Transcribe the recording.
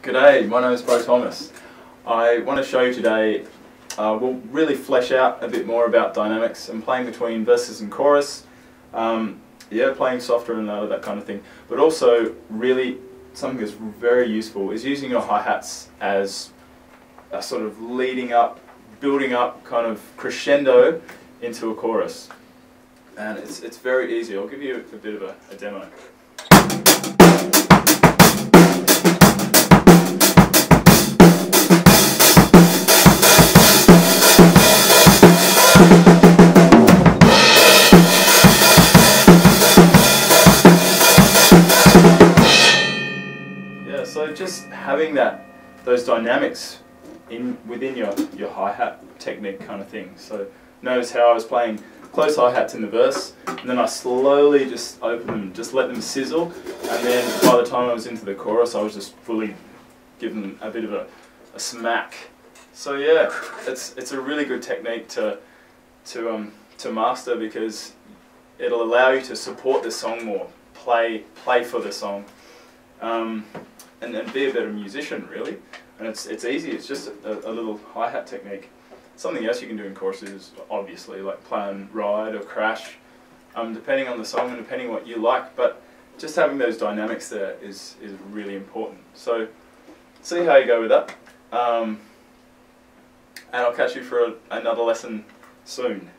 G'day, my name is Bo Thomas. I want to show you today, uh, we'll really flesh out a bit more about dynamics and playing between verses and chorus. Um, yeah, playing softer and louder, that kind of thing. But also, really, something that's very useful is using your hi-hats as a sort of leading up, building up kind of crescendo into a chorus. And it's, it's very easy. I'll give you a bit of a, a demo. So just having that, those dynamics in within your, your hi-hat technique kind of thing. So notice how I was playing close hi-hats in the verse, and then I slowly just open them, just let them sizzle, and then by the time I was into the chorus, I was just fully giving them a bit of a, a smack. So yeah, it's it's a really good technique to to um to master because it'll allow you to support the song more, play play for the song, um, and, and be a better musician really. And it's it's easy. It's just a, a little hi hat technique. Something else you can do in choruses, obviously, like playing ride or crash, um, depending on the song and depending what you like. But just having those dynamics there is is really important. So see how you go with that. Um, and I'll catch you for a, another lesson soon.